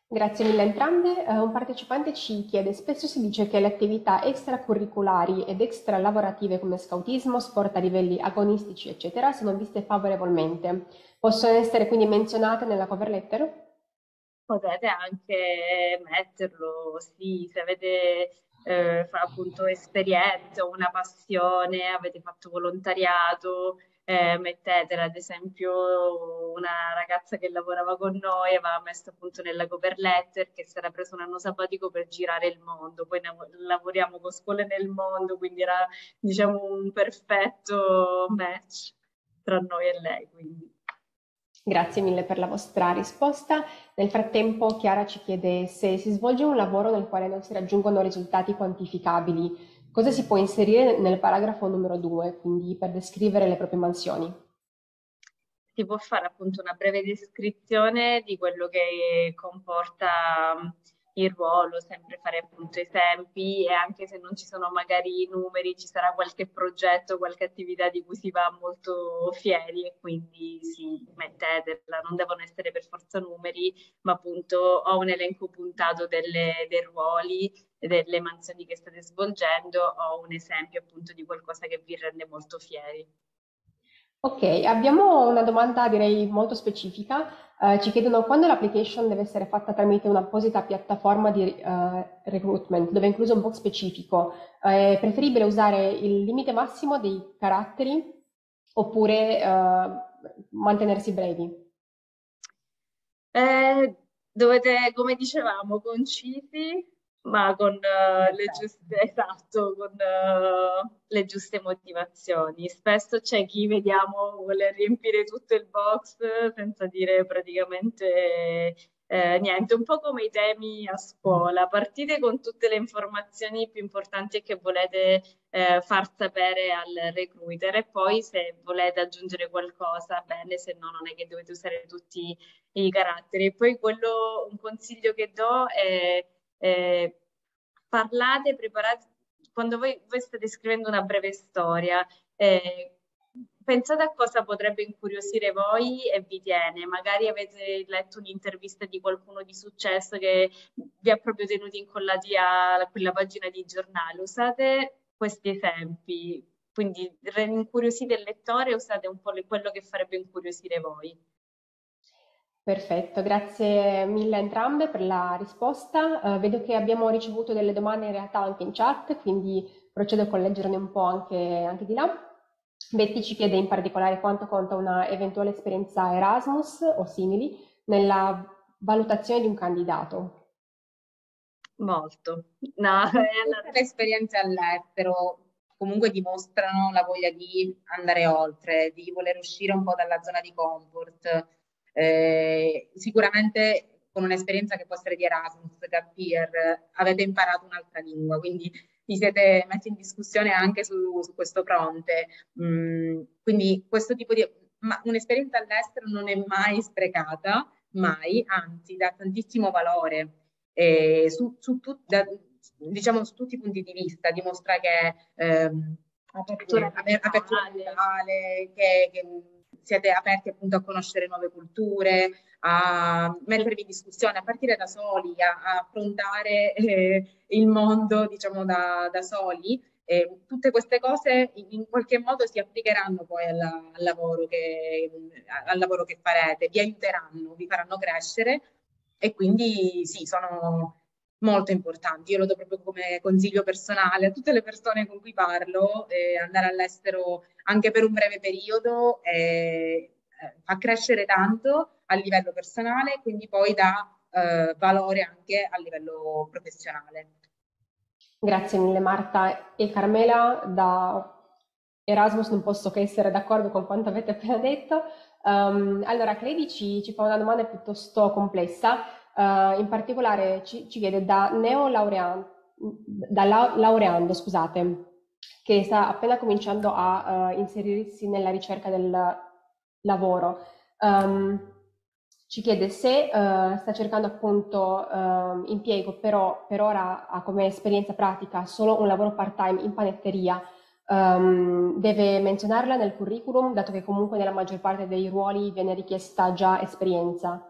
Grazie mille a entrambe. Uh, un partecipante ci chiede, spesso si dice che le attività extracurriculari ed extra lavorative come scautismo, sport a livelli agonistici, eccetera, sono viste favorevolmente. Possono essere quindi menzionate nella cover letter? Potete anche metterlo, sì, se avete eh, appunto esperienze o una passione, avete fatto volontariato, eh, mettetela, ad esempio una ragazza che lavorava con noi aveva messo appunto nella cover letter che si era preso un anno sabbatico per girare il mondo, poi lavoriamo con scuole nel mondo, quindi era diciamo un perfetto match tra noi e lei. Quindi. Grazie mille per la vostra risposta. Nel frattempo Chiara ci chiede se si svolge un lavoro nel quale non si raggiungono risultati quantificabili, Cosa si può inserire nel paragrafo numero 2, quindi per descrivere le proprie mansioni? Si può fare appunto una breve descrizione di quello che comporta il ruolo, sempre fare appunto esempi e anche se non ci sono magari i numeri, ci sarà qualche progetto, qualche attività di cui si va molto fieri e quindi sì, mettetela, non devono essere per forza numeri, ma appunto ho un elenco puntato delle, dei ruoli, delle mansioni che state svolgendo, ho un esempio appunto di qualcosa che vi rende molto fieri. Ok, abbiamo una domanda direi molto specifica. Uh, ci chiedono quando l'application deve essere fatta tramite un'apposita piattaforma di uh, recruitment dove è incluso un box specifico. Uh, è preferibile usare il limite massimo dei caratteri oppure mantenersi brevi? Eh, dovete, come dicevamo, concisi ma con uh, le giuste, esatto, con uh, le giuste motivazioni. Spesso c'è chi vediamo vuole riempire tutto il box senza dire praticamente eh, niente, un po' come i temi a scuola, partite con tutte le informazioni più importanti che volete eh, far sapere al recruiter e poi se volete aggiungere qualcosa, bene, se no non è che dovete usare tutti i caratteri. Poi quello, un consiglio che do è eh, parlate, preparate, quando voi, voi, state scrivendo una breve storia, eh, pensate a cosa potrebbe incuriosire voi e vi tiene. Magari avete letto un'intervista di qualcuno di successo che vi ha proprio tenuti incollati a quella pagina di giornale. Usate questi esempi, quindi incuriosite il lettore e usate un po' quello che farebbe incuriosire voi. Perfetto, grazie mille a entrambe per la risposta. Uh, vedo che abbiamo ricevuto delle domande in realtà anche in chat, quindi procedo con leggerne un po' anche, anche di là. Betty ci chiede in particolare quanto conta una eventuale esperienza Erasmus o simili nella valutazione di un candidato. Molto. No, le esperienze all'estero comunque dimostrano la voglia di andare oltre, di voler uscire un po' dalla zona di comfort eh, sicuramente con un'esperienza che può essere di Erasmus, gap year, avete imparato un'altra lingua, quindi vi siete messi in discussione anche su, su questo fronte. Mm, quindi questo tipo di... Ma un'esperienza all'estero non è mai sprecata, mai, anzi dà tantissimo valore eh, su, su, tu, da, diciamo, su, tutti i punti di vista, dimostra che ehm, apertura, apertura mentale, che, che siete aperti appunto a conoscere nuove culture, a mettervi in discussione, a partire da soli, a, a affrontare eh, il mondo diciamo da, da soli. Eh, tutte queste cose in, in, qualche modo si applicheranno poi alla, al, lavoro che, al lavoro che farete, vi aiuteranno, vi faranno crescere e quindi sì, sono molto importanti. Io lo do proprio come consiglio personale a tutte le persone con cui parlo, eh, andare all'estero anche per un breve periodo eh, fa crescere tanto a livello personale, quindi poi dà eh, valore anche a livello professionale. Grazie mille Marta e Carmela, da Erasmus non posso che essere d'accordo con quanto avete appena detto. Um, allora, Credi ci, ci, fa una domanda piuttosto complessa, uh, in particolare ci, ci chiede da neolaureando, da la, laureando, scusate, che sta appena cominciando a uh, inserirsi nella ricerca del lavoro. Um, ci chiede se uh, sta cercando appunto uh, impiego, però per ora ha come esperienza pratica solo un lavoro part-time in panetteria, um, deve menzionarla nel curriculum, dato che comunque nella maggior parte dei ruoli viene richiesta già esperienza.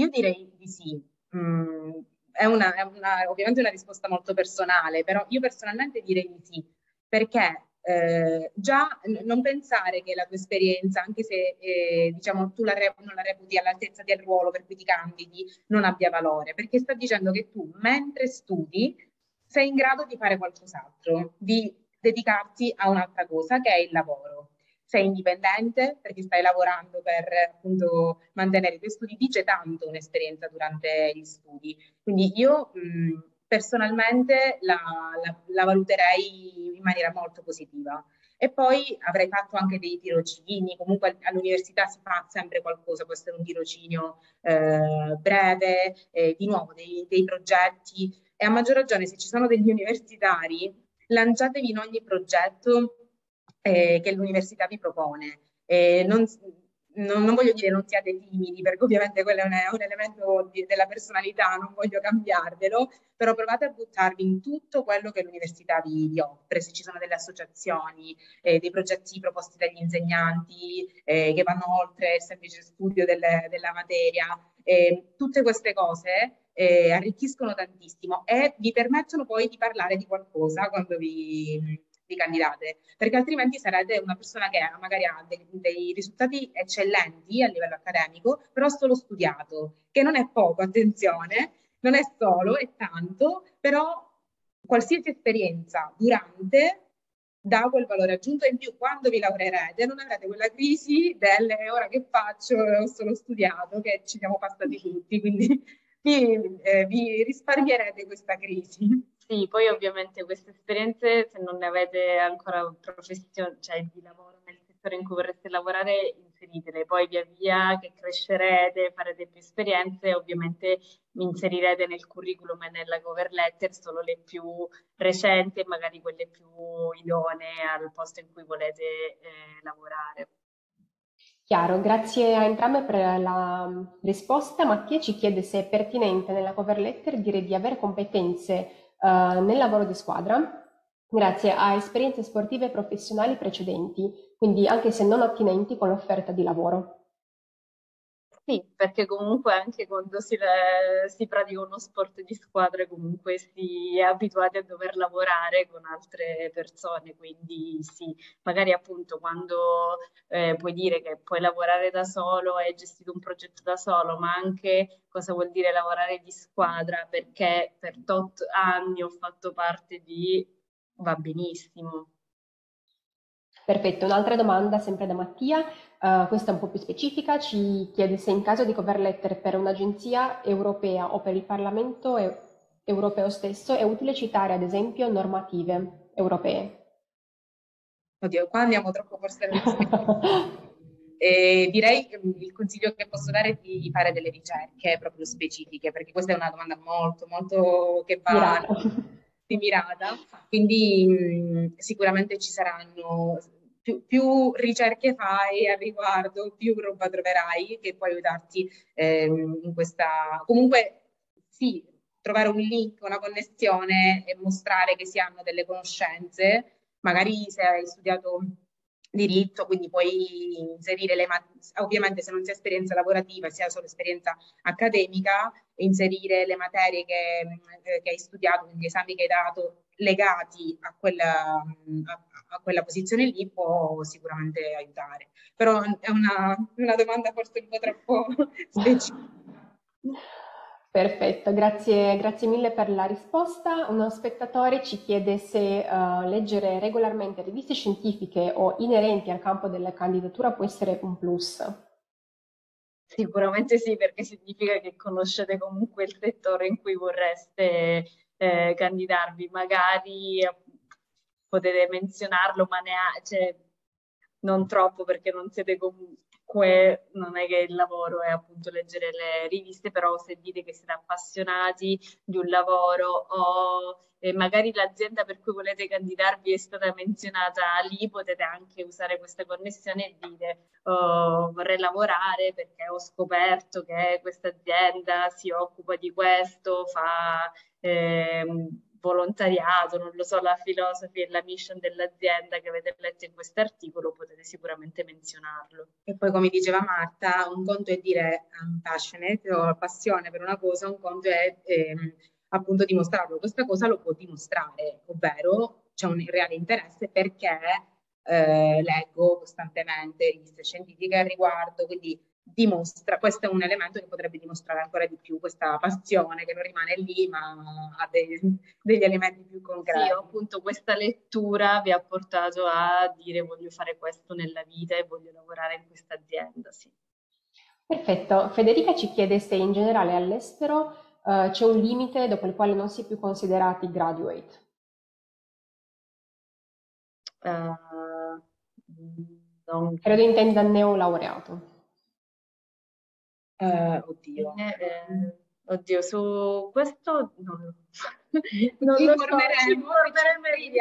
Io direi di sì. Mm, è, una, è una, ovviamente una risposta molto personale, però io personalmente direi di sì, perché eh, già non pensare che la tua esperienza, anche se eh, diciamo tu la rep- non la reputi all'altezza del ruolo per cui ti candidi, non abbia valore, perché sta dicendo che tu mentre studi sei in grado di fare qualcos'altro, di dedicarti a un'altra cosa che è il lavoro. Sei indipendente perché stai lavorando per appunto mantenere i tuoi studi, dice tanto un'esperienza durante gli studi. Quindi io mh, personalmente la, la, la, valuterei in maniera molto positiva. E poi avrei fatto anche dei tirocini, comunque all'università si fa sempre qualcosa, può essere un tirocinio eh, breve, eh, di nuovo dei, dei progetti. E a maggior ragione se ci sono degli universitari, lanciatevi in ogni progetto eh, che l'università vi propone. Eh, non, non, non, voglio dire non siate timidi, perché ovviamente quello è un, un elemento di, della personalità, non voglio cambiarvelo, però provate a buttarvi in tutto quello che l'università vi, vi offre, se ci sono delle associazioni, eh, dei progetti proposti dagli insegnanti eh, che vanno oltre il semplice studio delle, della materia, eh, tutte queste cose eh, arricchiscono tantissimo e vi permettono poi di parlare di qualcosa quando vi di candidate, perché altrimenti sarete una persona che magari ha dei, dei risultati eccellenti a livello accademico, però solo studiato, che non è poco, attenzione, non è solo, è tanto, però qualsiasi esperienza durante dà quel valore aggiunto in più quando vi laureerete non avrete quella crisi delle ora che faccio, ho solo studiato, che ci siamo passati tutti, quindi vi, eh, vi risparmierete questa crisi. Sì, poi ovviamente queste esperienze, se non ne avete ancora professione, cioè di lavoro nel settore in cui vorreste lavorare, inseritele. Poi via via che crescerete, farete più esperienze, ovviamente inserirete nel curriculum e nella cover letter solo le più recenti e magari quelle più idonee al posto in cui volete eh, lavorare. Chiaro, grazie a entrambe per la risposta. Mattia ci chiede se è pertinente nella cover letter dire di avere competenze uh, nel lavoro di squadra grazie a esperienze sportive professionali precedenti, quindi anche se non attinenti con l'offerta di lavoro. Sì, perché comunque anche quando si, si, pratica uno sport di squadra comunque si è abituati a dover lavorare con altre persone, quindi sì, magari appunto quando eh, puoi dire che puoi lavorare da solo hai gestito un progetto da solo, ma anche cosa vuol dire lavorare di squadra, perché per tot anni ho fatto parte di... va benissimo. Perfetto, un'altra domanda sempre da Mattia, uh, questa è un po' più specifica, ci chiede se in caso di cover letter per un'agenzia europea o per il Parlamento europeo stesso è utile citare ad esempio normative europee. Oddio, qua andiamo troppo forse E direi che il consiglio che posso dare è di fare delle ricerche proprio specifiche, perché questa è una domanda molto, molto che va mirata, quindi mh, sicuramente ci saranno più, più, ricerche fai al riguardo, più roba troverai che può aiutarti ehm, in questa... Comunque sì, trovare un link, una connessione e mostrare che si hanno delle conoscenze, magari se hai studiato diritto, quindi puoi inserire le ovviamente se non si ha esperienza lavorativa, si ha solo esperienza accademica, inserire le materie che, che hai studiato, quindi gli esami che hai dato legati a quella, a, a quella posizione lì può sicuramente aiutare. Però è una, una domanda forse un po' troppo specifica. Perfetto, grazie, grazie, mille per la risposta. Uno spettatore ci chiede se uh, leggere regolarmente riviste scientifiche o inerenti al campo della candidatura può essere un plus. Sicuramente sì, perché significa che conoscete comunque il settore in cui vorreste eh, candidarvi. Magari potete menzionarlo, ma neanche, cioè, non troppo perché non siete comunque, non è che il lavoro è appunto leggere le riviste, però se dite che siete appassionati di un lavoro o eh, magari l'azienda per cui volete candidarvi è stata menzionata lì, potete anche usare questa connessione e dire oh, vorrei lavorare perché ho scoperto che questa azienda si occupa di questo, fa... Eh, volontariato, non lo so, la filosofia e la mission dell'azienda che avete letto in questo articolo, potete sicuramente menzionarlo. E poi, come diceva Marta, un conto è dire I'm passionate ho passione per una cosa, un conto è ehm, appunto dimostrarlo. Questa cosa lo può dimostrare, ovvero c'è un reale interesse perché eh, leggo costantemente riviste scientifiche al riguardo, quindi dimostra, questo è un elemento che potrebbe dimostrare ancora di più questa passione che non rimane lì ma ha dei, degli elementi più concreti. Sì, appunto questa lettura vi ha portato a dire voglio fare questo nella vita e voglio lavorare in questa azienda, sì. Perfetto, Federica ci chiede se in generale all'estero uh, c'è un limite dopo il quale non si è più considerati graduate. Uh, non... Credo intenda neolaureato. Uh, oddio. Eh, oddio, su questo non, non lo so, ci informeremo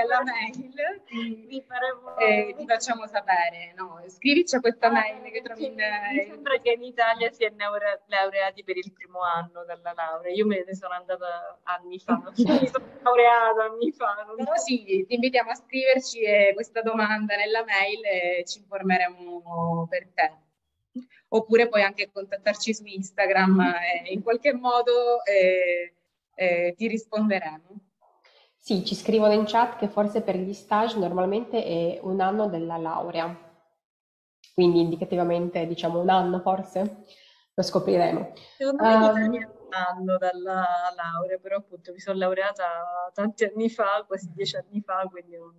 alla mail, vi, faremo... eh, ti facciamo sapere. No, scrivici a questa ah, mail che trovi in... Mi sembra che in Italia si è laureati per il primo anno dalla laurea, io me ne sono andata anni fa, mi sono laureata anni fa. Non so. sì, ti invitiamo a scriverci questa domanda nella mail e ci informeremo per te oppure puoi anche contattarci su Instagram e in qualche modo eh, eh, ti risponderemo. Sì, ci scrivono in chat che forse per gli stage normalmente è un anno della laurea, quindi indicativamente diciamo un anno forse, lo scopriremo. Secondo me um, è un anno dalla laurea, però appunto mi sono laureata tanti anni fa, quasi dieci anni fa, quindi non...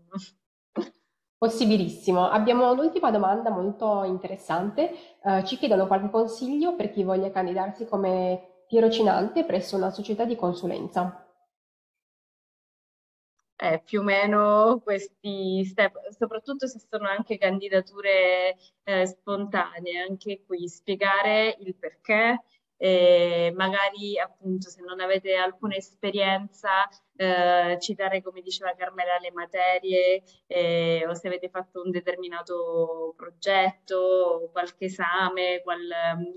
Possibilissimo. Abbiamo l'ultima domanda molto interessante. Uh, ci chiedono qualche consiglio per chi voglia candidarsi come tirocinante presso una società di consulenza. Eh, più o meno questi step, soprattutto se sono anche candidature eh, spontanee, anche qui spiegare il perché, eh, magari appunto se non avete alcuna esperienza eh, citare come diceva Carmela le materie eh, o se avete fatto un determinato progetto qualche esame qual,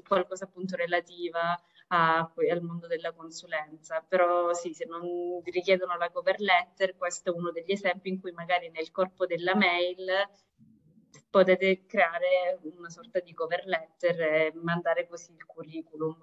qualcosa appunto relativa a, al mondo della consulenza. Però sì se non vi richiedono la cover letter questo è uno degli esempi in cui magari nel corpo della mail potete creare una sorta di cover letter e mandare così il curriculum.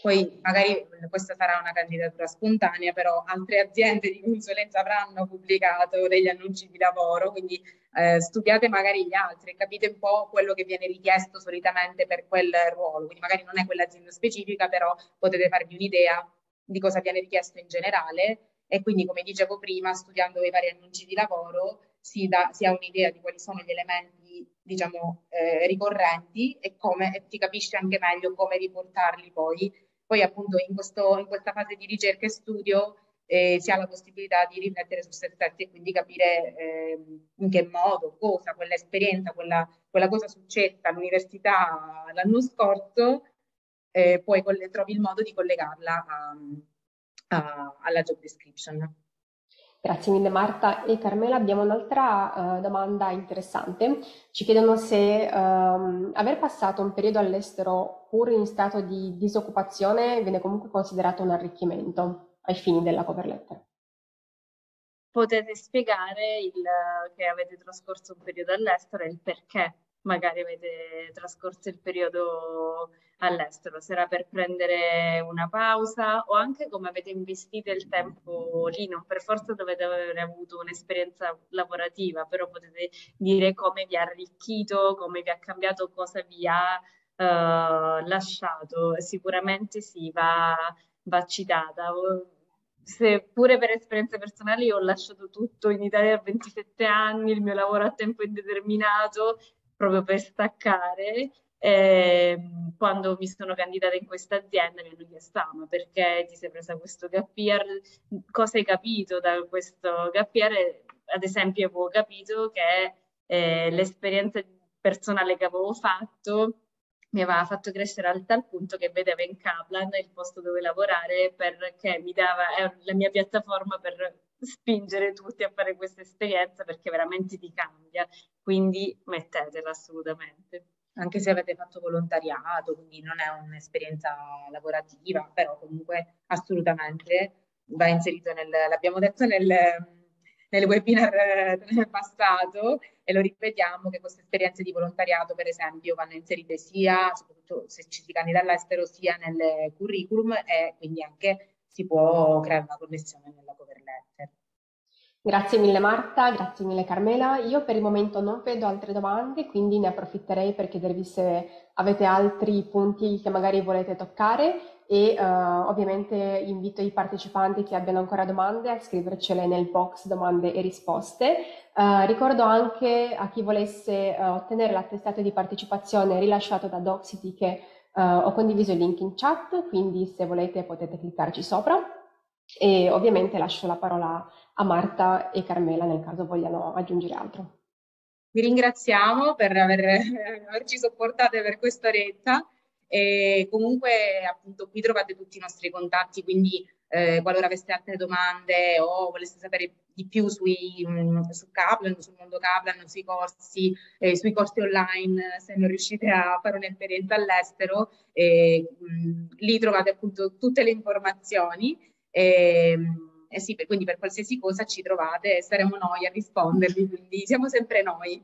Poi magari questa sarà una candidatura spontanea, però altre aziende di consulenza avranno pubblicato degli annunci di lavoro, quindi eh, studiate magari gli altri e capite un po' quello che viene richiesto solitamente per quel ruolo. Quindi magari non è quell'azienda specifica, però potete farvi un'idea di cosa viene richiesto in generale e quindi come dicevo prima, studiando i vari annunci di lavoro si, da, si ha un'idea di quali sono gli elementi diciamo eh, ricorrenti e come e ti capisci anche meglio come riportarli poi. Poi appunto in, questo, in questa fase di ricerca e studio eh, si ha la possibilità di riflettere su se stessi e quindi capire eh, in che modo, cosa, quell'esperienza, quella, quella cosa successa all'università l'anno scorso, eh, poi trovi il modo di collegarla a, a, alla job description. Grazie mille Marta e Carmela. Abbiamo un'altra uh, domanda interessante. Ci chiedono se um, aver passato un periodo all'estero pur in stato di disoccupazione viene comunque considerato un arricchimento ai fini della cover letter. Potete spiegare il, che avete trascorso un periodo all'estero e il perché magari avete trascorso il periodo all'estero, era per prendere una pausa o anche come avete investito il tempo lì, non per forza dovete aver avuto un'esperienza lavorativa, però potete dire come vi ha arricchito, come vi ha cambiato, cosa vi ha uh, lasciato. Sicuramente sì, va, va citata. Seppure per esperienze personali ho lasciato tutto in Italia a 27 anni, il mio lavoro a tempo indeterminato, proprio per staccare eh, quando mi sono candidata in questa azienda mi hanno chiesto ah, ma perché ti sei presa questo gap year? Cosa hai capito da questo gap year? Ad esempio avevo capito che eh, l'esperienza personale che avevo fatto mi aveva fatto crescere al tal punto che vedevo in Kaplan il posto dove lavorare perché mi dava è la mia piattaforma per spingere tutti a fare questa esperienza perché veramente ti cambia, quindi mettetela assolutamente. Anche se avete fatto volontariato, quindi non è un'esperienza lavorativa, però comunque assolutamente va inserito nel, l'abbiamo detto nel, nel webinar eh, passato e lo ripetiamo che queste esperienze di volontariato per esempio vanno inserite sia, soprattutto se ci si candida all'estero, sia nel curriculum e quindi anche si può creare una connessione nella cover letter. Grazie mille Marta, grazie mille Carmela. Io per il momento non vedo altre domande, quindi ne approfitterei per chiedervi se avete altri punti che magari volete toccare e uh, ovviamente invito i partecipanti che abbiano ancora domande a scrivercele nel box domande e risposte. Uh, ricordo anche a chi volesse uh, ottenere l'attestato di partecipazione rilasciato da Doxity che ho condiviso il link in chat, quindi se volete potete cliccarci sopra e ovviamente lascio la parola a Marta e Carmela nel caso vogliano aggiungere altro. Vi ringraziamo per aver, averci sopportate per questa oretta. E comunque appunto qui trovate tutti i nostri contatti, quindi eh, qualora aveste altre domande o voleste sapere di più sui, mh, mm, su Kaplan, sul mondo Kaplan, sui corsi, eh, sui corsi online, se non riuscite a fare un'esperienza all'estero, eh, mh, lì trovate appunto tutte le informazioni. E, eh sì, quindi per qualsiasi cosa ci trovate saremo noi a rispondervi, quindi siamo sempre noi.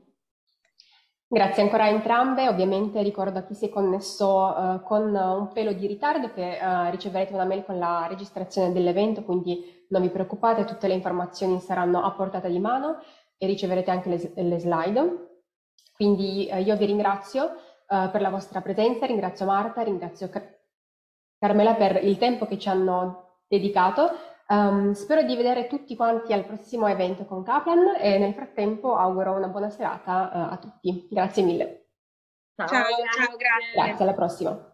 Grazie ancora a entrambe, ovviamente ricordo a chi si è connesso uh, con un pelo di ritardo che uh, riceverete una mail con la registrazione dell'evento, quindi non vi preoccupate, tutte le informazioni saranno a portata di mano e riceverete anche le, le slide. Quindi uh, io vi ringrazio per la vostra presenza, ringrazio Marta, ringrazio Car Carmela per il tempo che ci hanno dedicato. Um, spero di vedere tutti quanti al prossimo evento con Kaplan e nel frattempo auguro una buona serata uh, a tutti. Grazie mille. Ciao, ciao, ciao grazie. Grazie, alla prossima.